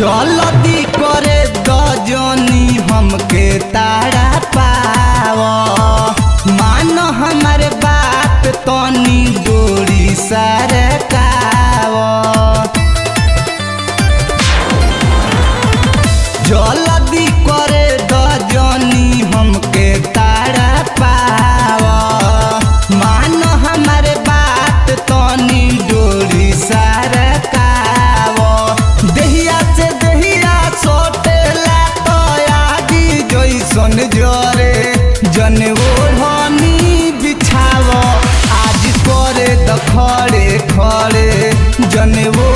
जलदी करे गजनी हमके तारा पाव। मान हमारे बात तनी दूरी सरकाव जल कैसन जरे जनवो धनी बिछाव। आज करे दखड़े तो खड़े जनवो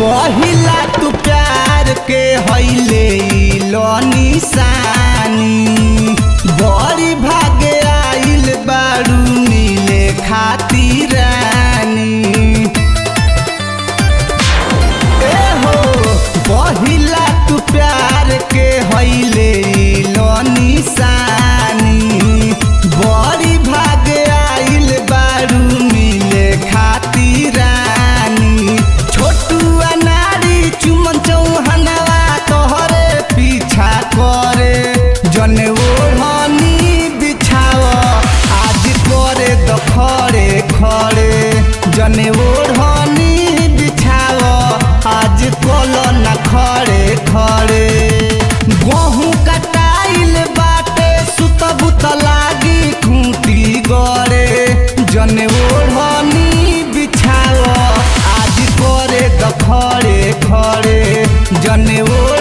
पहिला तू प्यार के हईले लो निशानी। जाने वो